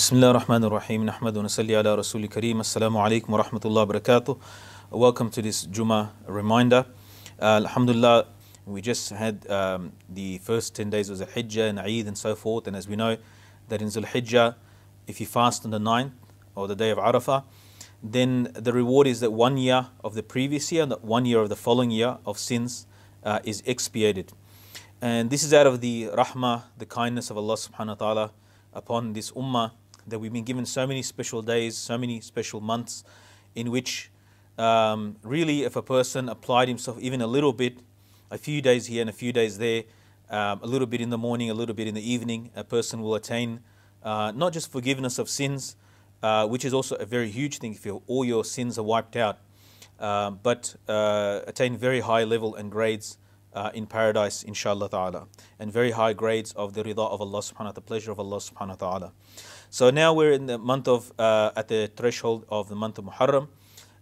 Bismillah ar-Rahman ar-Rahim. Nahmad wa ala rasul kareem. Assalamu wa rahmatullahi wa barakatuh. Welcome to this Juma reminder. Uh, alhamdulillah, we just had um, the first 10 days of the Hijjah and Eid and so forth. And as we know that in Zul Hijjah, if you fast on the 9th or the day of Arafah, then the reward is that one year of the previous year, that one year of the following year of sins uh, is expiated. And this is out of the rahmah, the kindness of Allah subhanahu wa ta'ala upon this ummah that we've been given so many special days, so many special months in which um, really if a person applied himself even a little bit, a few days here and a few days there, um, a little bit in the morning, a little bit in the evening, a person will attain uh, not just forgiveness of sins, uh, which is also a very huge thing if all your sins are wiped out, uh, but uh, attain very high level and grades uh, in paradise, inshallah ta'ala, and very high grades of the rida of Allah subhanahu wa ta'ala, the pleasure of Allah subhanahu wa ta'ala. So now we're in the month of, uh, at the threshold of the month of Muharram.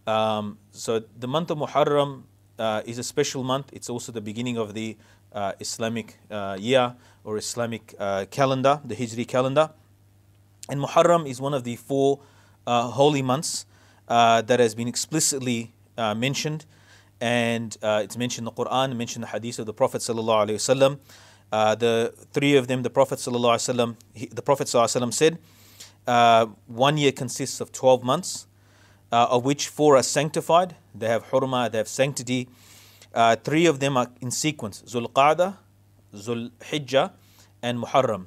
Um, so the month of Muharram uh, is a special month. It's also the beginning of the uh, Islamic uh, year or Islamic uh, calendar, the Hijri calendar. And Muharram is one of the four uh, holy months that has been explicitly mentioned. And it's mentioned in the Quran, mentioned in the Hadith of the Prophet sallallahu alaihi wasallam. the three of them, the Prophet sallallahu alaihi wasallam, the Prophet sallallahu alaihi wasallam said, uh, one year consists of 12 months, uh, of which four are sanctified. They have hurma, they have sanctity. Uh, three of them are in sequence Zul Qa'dah, Zul Hijjah, and Muharram.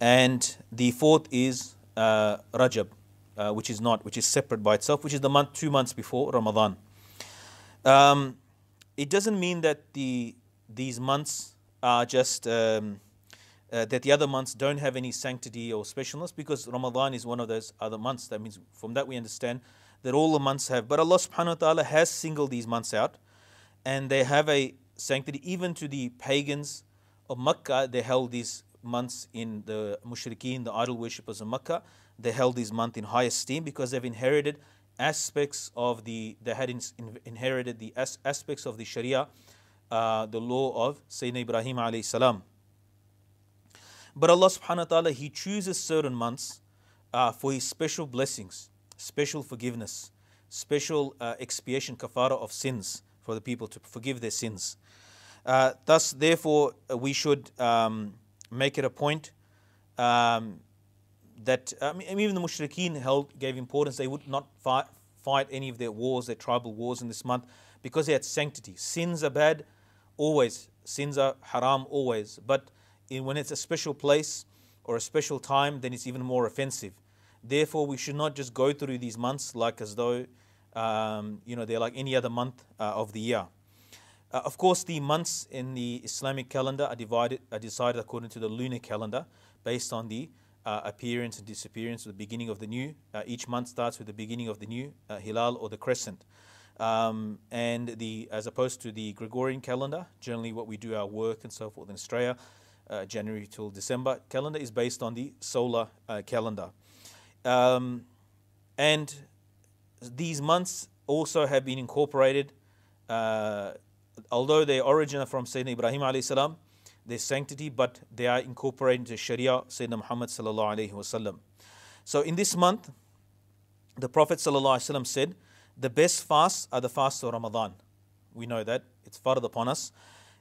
And the fourth is uh, Rajab, uh, which is not, which is separate by itself, which is the month, two months before Ramadan. Um, it doesn't mean that the, these months are just. Um, uh, that the other months don't have any sanctity or specialness because Ramadan is one of those other months. That means from that we understand that all the months have, but Allah subhanahu wa ta'ala has singled these months out and they have a sanctity. Even to the pagans of Makkah, they held these months in the mushrikeen, the idol worshippers of Makkah, they held these months in high esteem because they've inherited aspects of the, they had in, in, inherited the as, aspects of the Sharia, uh, the law of Sayyidina Ibrahim alayhi salam. But Allah subhanahu wa ta'ala, He chooses certain months uh, for His special blessings, special forgiveness, special uh, expiation, kafara of sins for the people to forgive their sins. Uh, thus, therefore, we should um, make it a point um, that even the mushrikeen held, gave importance. They would not fight, fight any of their wars, their tribal wars in this month, because they had sanctity. Sins are bad, always. Sins are haram, always. But when it's a special place or a special time, then it's even more offensive. Therefore, we should not just go through these months like as though um, you know they're like any other month uh, of the year. Uh, of course, the months in the Islamic calendar are divided, are decided according to the lunar calendar, based on the uh, appearance and disappearance of the beginning of the new. Uh, each month starts with the beginning of the new uh, hilal or the crescent. Um, and the as opposed to the Gregorian calendar, generally what we do our work and so forth in Australia, uh, January till December calendar is based on the solar uh, calendar. Um, and these months also have been incorporated, uh, although their origin are from Sayyidina Ibrahim alayhi salam, their sanctity, but they are incorporated into Sharia, Sayyidina Muhammad sallallahu alayhi wasallam. So in this month, the Prophet sallallahu alayhi wasallam said, the best fasts are the fasts of Ramadan. We know that it's fard upon us,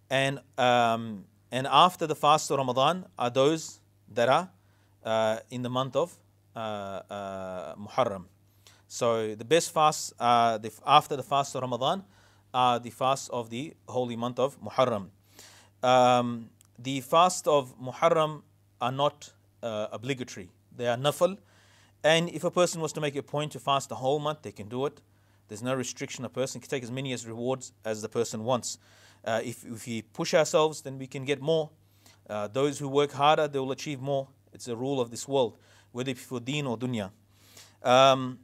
and um, and after the fast of Ramadan are those that are uh, in the month of uh, uh, Muharram. So the best fasts the, after the fast of Ramadan are the fast of the holy month of Muharram. Um, the fast of Muharram are not uh, obligatory; they are nafal. And if a person was to make a point to fast the whole month, they can do it. There's no restriction. A person can take as many as rewards as the person wants. Uh, if, if we push ourselves, then we can get more. Uh, those who work harder, they will achieve more. It's a rule of this world, whether it be for deen or dunya. Um,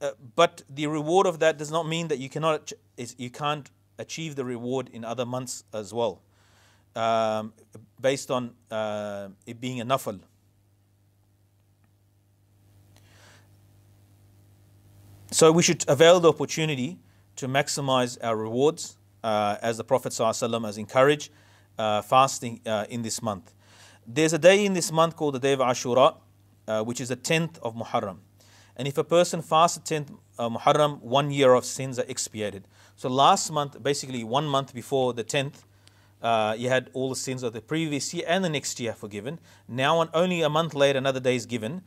uh, but the reward of that does not mean that you cannot you can't achieve the reward in other months as well, um, based on uh, it being a nafal. So we should avail the opportunity to maximize our rewards uh, as the Prophet ﷺ has encouraged, uh, fasting uh, in this month. There's a day in this month called the day of Ashura. uh, which is the 10th of Muharram. And if a person fasts the 10th uh, Muharram, one year of sins are expiated. So last month, basically one month before the 10th, uh, you had all the sins of the previous year and the next year forgiven. Now, on only a month later, another day is given,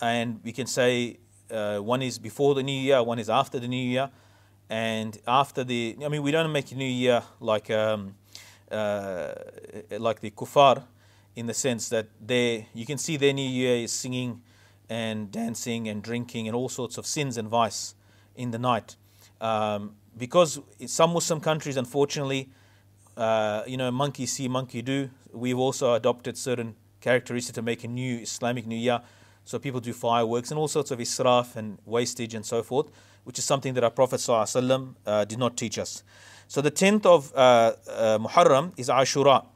and we can say one is before the new year, one is after the new year, and after the. I mean, we don't make a new year like um, uh, like the kuffar, in the sense that they you can see their new year is singing and dancing and drinking and all sorts of sins and vice in the night. Um, because some Muslim countries, unfortunately, uh, you know, monkey see, monkey do. We've also adopted certain characteristics to make a new Islamic New Year. So people do fireworks and all sorts of israf and wastage and so forth, which is something that our Prophet uh, did not teach us. So the 10th of uh, uh, Muharram is Ashura.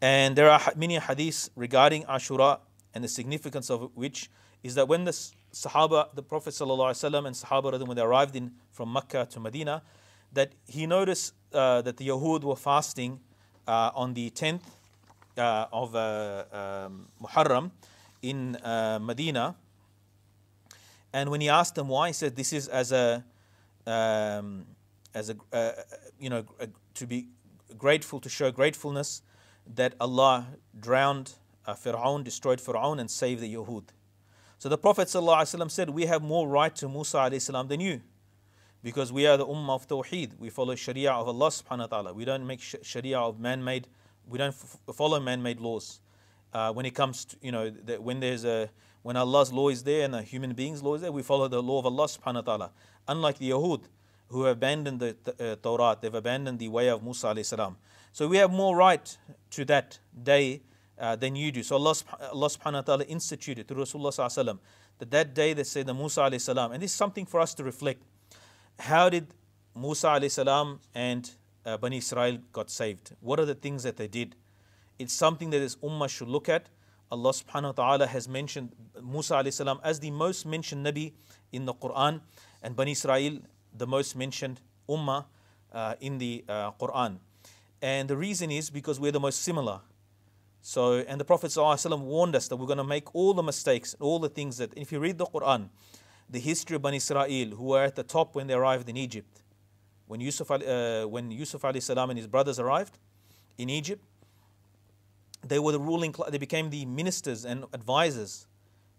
And there are many hadiths regarding Ashura and the significance of which is that when the Sahaba, the Prophet and Sahaba, when they arrived in from Mecca to Medina, that he noticed uh, that the Yahud were fasting uh, on the 10th uh, of uh, um, Muharram in uh, Medina. And when he asked them why, he said, "This is as a, um, as a, uh, you know, to be grateful to show gratefulness that Allah drowned uh, Fir'aun, destroyed Fir'aun, and saved the Yahud." So the Prophet ﷺ said, We have more right to Musa ﷺ than you. Because we are the Ummah of Tawheed. We follow Sharia of Allah subhanahu wa ta'ala. We don't make Sharia of man made, we don't f- follow man made laws. Uh, when it comes to, you know, the, when there's a, when Allah's law is there and a human being's law is there, we follow the law of Allah subhanahu wa ta'ala. Unlike the Yahud, who have abandoned the uh, Torah, they've abandoned the way of Musa alayhi salam. So we have more right to that day uh, than you do. So Allah, Allah subhanahu wa ta'ala instituted through Rasulullah sallallahu that that day they say the Musa alayhi salam. And this is something for us to reflect. How did Musa alayhi salam and uh, Bani Israel got saved? What are the things that they did? It's something that this ummah should look at. Allah subhanahu wa ta'ala has mentioned Musa alayhi salam as the most mentioned Nabi in the Quran and Bani Israel the most mentioned ummah uh, in the uh, Quran. And the reason is because we're the most similar. So, and the Prophet ﷺ warned us that we're going to make all the mistakes, all the things that, if you read the Quran, the history of Bani Israel, who were at the top when they arrived in Egypt, when Yusuf, uh, when Yusuf and his brothers arrived in Egypt, they were the ruling, class, they became the ministers and advisors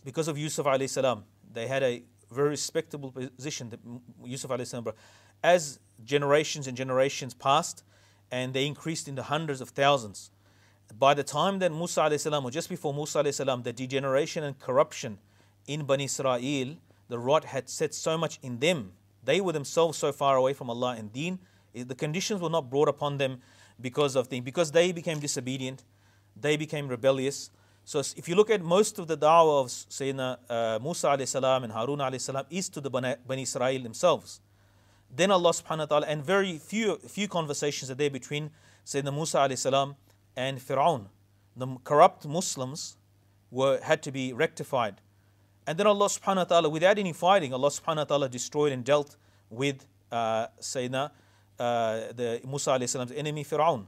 because of Yusuf alayhi salam. They had a very respectable position, mm, Yusuf alayhi salam. As generations and generations passed, and they increased into hundreds of thousands, by the time that Musa alayhi salam, or just before Musa alayhi salam, the degeneration and corruption in Bani Israel, the rot had set so much in them. They were themselves so far away from Allah and Deen. Eh, the conditions were not brought upon them because of things, because they became disobedient, they became rebellious. So if you look at most of the da'wah of Sayyidina uh, Musa salam and Harun salam is to the Bani, Israel themselves. Then Allah subhanahu wa ta'ala, and very few few conversations are there between Sayyidina Musa salam and Fir'aun. The corrupt Muslims were, had to be rectified. And then Allah subhanahu wa ta'ala, without any fighting, Allah subhanahu wa ta'ala destroyed and dealt with uh, Sayyidina, uh, the Musa alayhi salam's enemy Fir'aun.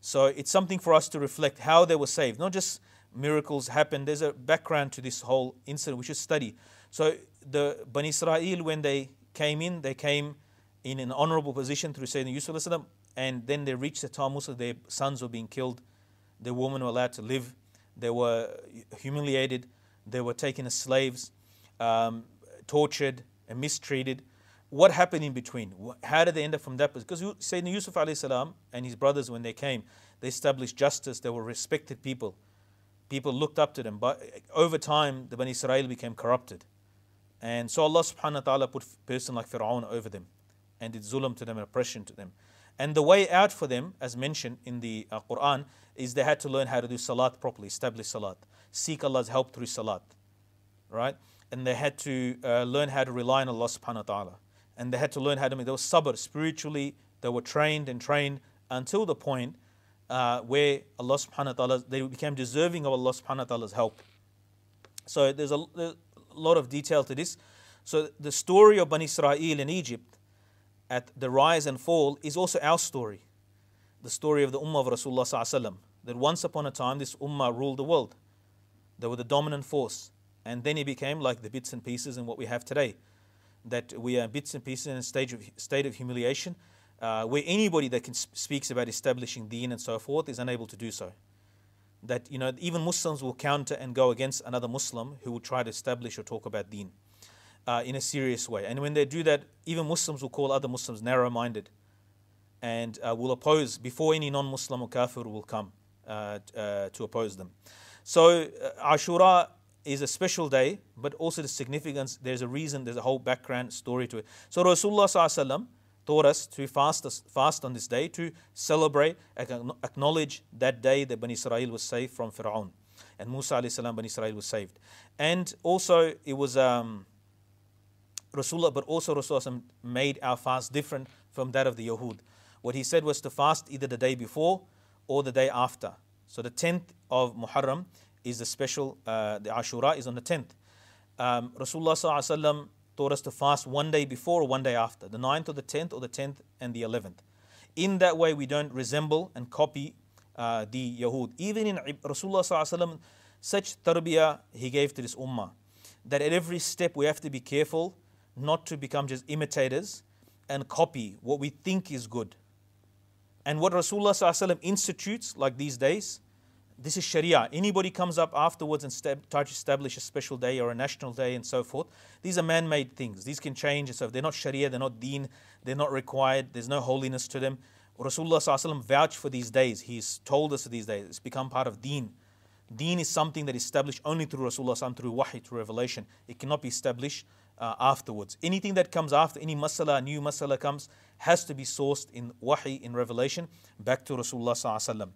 So it's something for us to reflect how they were saved. Not just miracles happened. There's a background to this whole incident we should study. So the Bani Israel, when they came in, they came in an honorable position through Sayyidina Yusuf and then they reached the time also their sons were being killed, their women were allowed to live, they were humiliated, they were taken as slaves, um, tortured, and mistreated. What happened in between? How did they end up from that? place? Because you Sayyidina Yusuf salam and his brothers, when they came, they established justice. They were respected people. People looked up to them. But over time, the Bani Israel became corrupted. And so Allah subhanahu wa ta'ala put a person like Fir'aun over them and did zulm to them and oppression to them. And the way out for them, as mentioned in the uh, Quran, is they had to learn how to do salat properly, establish salat, seek Allah's help through salat, right? And they had to uh, learn how to rely on Allah subhanahu wa ta'ala. And they had to learn how to make, they were sabr, spiritually, they were trained and trained until the point uh, where Allah subhanahu wa ta'ala, they became deserving of Allah subhanahu wa ta'ala's help. So there's a, a lot of detail to this. So the story of Bani Israel in Egypt at the rise and fall is also our story. The story of the Ummah of Rasulullah that once upon a time this Ummah ruled the world. They were the dominant force And then it became like the bits and pieces and what we have today. That we are bits and pieces in a stage of, state of humiliation uh, where anybody that can speaks about establishing deen and so forth is unable to do so. That you know even Muslims will counter and go against another Muslim who will try to establish or talk about deen uh, in a serious way. And when they do that, even Muslims will call other Muslims narrow-minded and uh, will oppose before any non-Muslim or kafir will come uh, uh, to oppose them. So uh, Ashura is a special day, but also the significance. There's a reason. There's a whole background story to it. So Rasulullah taught us to fast, fast on this day to celebrate, acknowledge that day that Bani Israel was saved from Fir'aun. And Musa alayhi salam, Bani Israel was saved. And also it was um, Rasulullah, but also Rasulullah made our fast different from that of the Yahud. What he said was to fast either the day before or the day after. So the 10th of Muharram is the special, uh, the Ashura is on the 10th. Um, Rasulullah taught us to fast one day before or one day after, the 9th or the 10th or the 10th and the 11th. In that way, we don't resemble and copy uh, the Yahud. Even in Rasulullah such tarbiyah he gave to this ummah, that at every step we have to be careful not to become just imitators and copy what we think is good. And what Rasulullah institutes, like these days, this is Sharia. Anybody comes up afterwards and st- try to establish a special day or a national day and so forth. These are man-made things. These can change. So they're not Sharia, they're not Deen, they're not required. There's no holiness to them. Rasulullah vouched for these days. He's told us these days. It's become part of Deen. Deen is something that is established only through Rasulullah through wahi, through revelation. It cannot be established uh, afterwards. Anything that comes after, any masala, new masala comes, has to be sourced in wahi, in revelation, back to Rasulullah.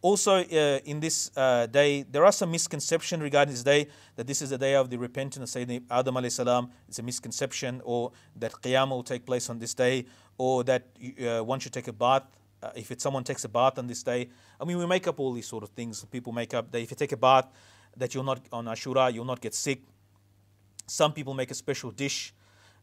Also, uh, in this uh, day, there are some misconceptions regarding this day that this is the day of the repentance of Sayyidina Adam salam. It's a misconception, or that Qiyamah will take place on this day, or that uh, one should take a bath. Uh, if it's someone takes a bath on this day, I mean, we make up all these sort of things. People make up that if you take a bath, that you'll not on Ashura, you'll not get sick. Some people make a special dish,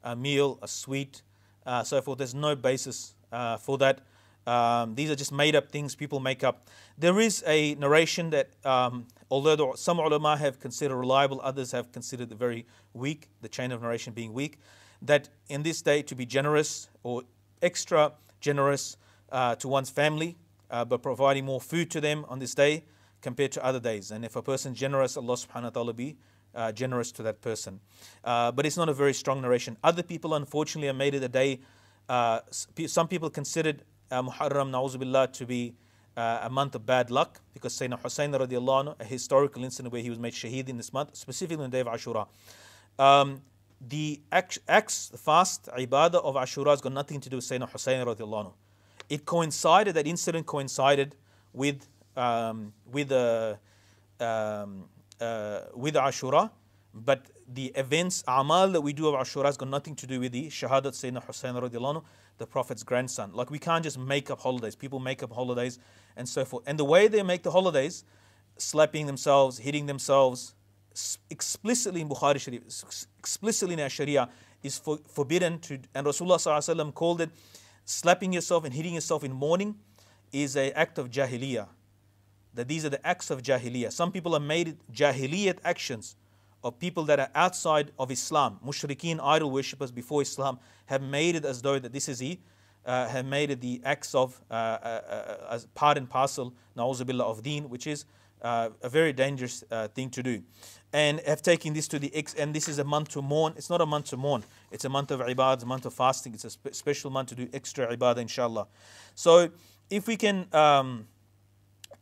a meal, a sweet, uh, so forth. There's no basis uh, for that. Um, these are just made up things people make up. There is a narration that, um, although some ulama have considered reliable, others have considered very weak, the chain of narration being weak, that in this day to be generous or extra generous uh, to one's family, uh, but providing more food to them on this day compared to other days. And if a person generous, Allah subhanahu wa ta'ala be uh, generous to that person. Uh, but it's not a very strong narration. Other people, unfortunately, have made it a day. Uh, some people considered uh, Muharram, na'uzubillah, to be uh, a month of bad luck because Sayyidina Hussein radiallahu anhu, a historical incident where he was made shaheed in this month, specifically on the day of Ashura. Um, the acts, fast, ibadah of Ashura has got nothing to do with Sayyidina Hussein radiallahu anhu. It coincided, that incident coincided with, um, with, uh, um, uh, with Ashura, but the events, amal that we do of Ashura has got nothing to do with the Shahadat Sayyidina Hussein radiallahu the Prophet's grandson. Like we can't just make up holidays. People make up holidays and so forth. And the way they make the holidays, slapping themselves, hitting themselves, explicitly in Bukhari Sharif, explicitly in our Sharia, is for, forbidden to, and Rasulullah called it slapping yourself and hitting yourself in mourning is an act of jahiliyyah. That these are the acts of jahiliyyah. Some people have made jahiliyyat actions of people that are outside of Islam, mushrikeen, idol worshippers before Islam, have made it as though that this is the, uh, have made it the acts of, uh, uh, as part and parcel, na'uzubillah, of deen, which is uh, a very dangerous uh, thing to do. And have taken this to the ex, and this is a month to mourn. It's not a month to mourn. It's a month of ibadah, a month of fasting. It's a spe- special month to do extra ibadah, inshallah. So if we can um,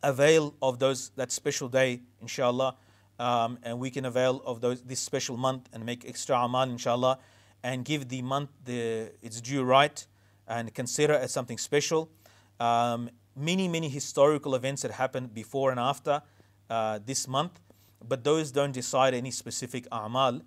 avail of those that special day, inshallah, um, and we can avail of those, this special month and make extra amal, inshallah, and give the month the, its due right and consider as something special. Um, many, many historical events that happened before and after uh, this month, but those don't decide any specific amal.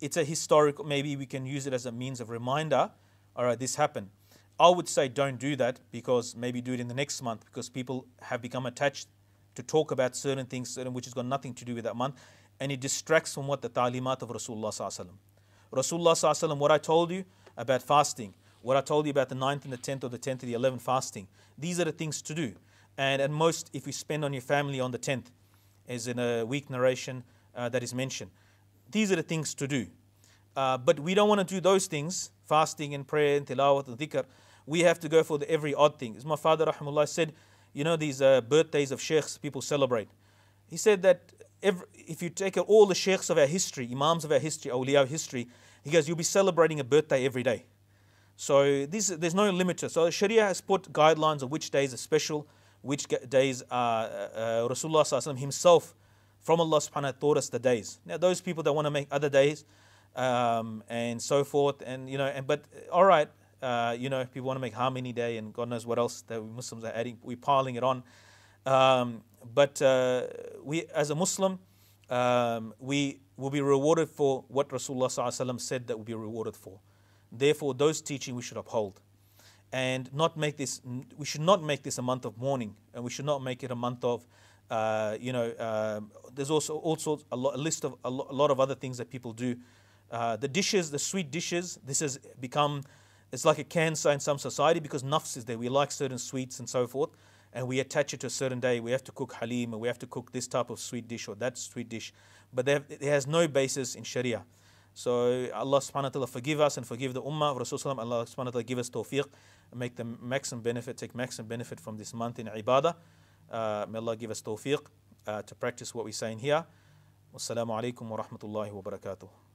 It's a historical, maybe we can use it as a means of reminder, all right, this happened. I would say don't do that because maybe do it in the next month because people have become attached to talk about certain things, certain which has got nothing to do with that month, and it distracts from what the ta'limat of Rasulullah sallallahu Rasulullah sallallahu what I told you about fasting, what I told you about the 9th and the 10th or the 10th or the 11th fasting, these are the things to do. And at most, if you spend on your family on the 10th, as in a weak narration uh, that is mentioned, these are the things to do. Uh, but we don't want to do those things, fasting and prayer and tilawat and dhikr. We have to go for the every odd thing. As my father, rahimahullah, said, you know, these uh, birthdays of sheikhs people celebrate. He said that every, if you take all the sheikhs of our history, imams of our history, awliya of history, he goes, you'll be celebrating a birthday every day. So this, there's no limiter. So Sharia has put guidelines of which days are special, which days are uh, uh, Rasulullah himself from Allah subhanahu wa ta'ala taught us the days. Now those people that want to make other days um, and so forth, and you know, and but all right, uh, you know, people want to make Harmony Day and God knows what else that Muslims are adding, we're piling it on. Um, but uh, we, as a Muslim, um, we will be rewarded for what Rasulullah said that we'll be rewarded for. Therefore, those teaching we should uphold. And not make this, we should not make this a month of mourning, and we should not make it a month of, uh, you know, uh, there's also also a, lot, a list of a, lot of other things that people do. Uh, the dishes, the sweet dishes, this has become, it's like a cancer in some society because nafs is there. We like certain sweets and so forth, and we attach it to a certain day. We have to cook halim, or we have to cook this type of sweet dish or that sweet dish. But it has no basis in Sharia. So Allah subhanahu wa ta'ala forgive us and forgive the ummah of Rasulullah. Allah subhanahu wa ta'ala give us tawfiq and make them maximum benefit, take maximum benefit from this month in ibadah. Uh, may Allah give us tawfiq uh, to practice what we say in here. Wassalamu alaikum wa rahmatullahi wa barakatuh.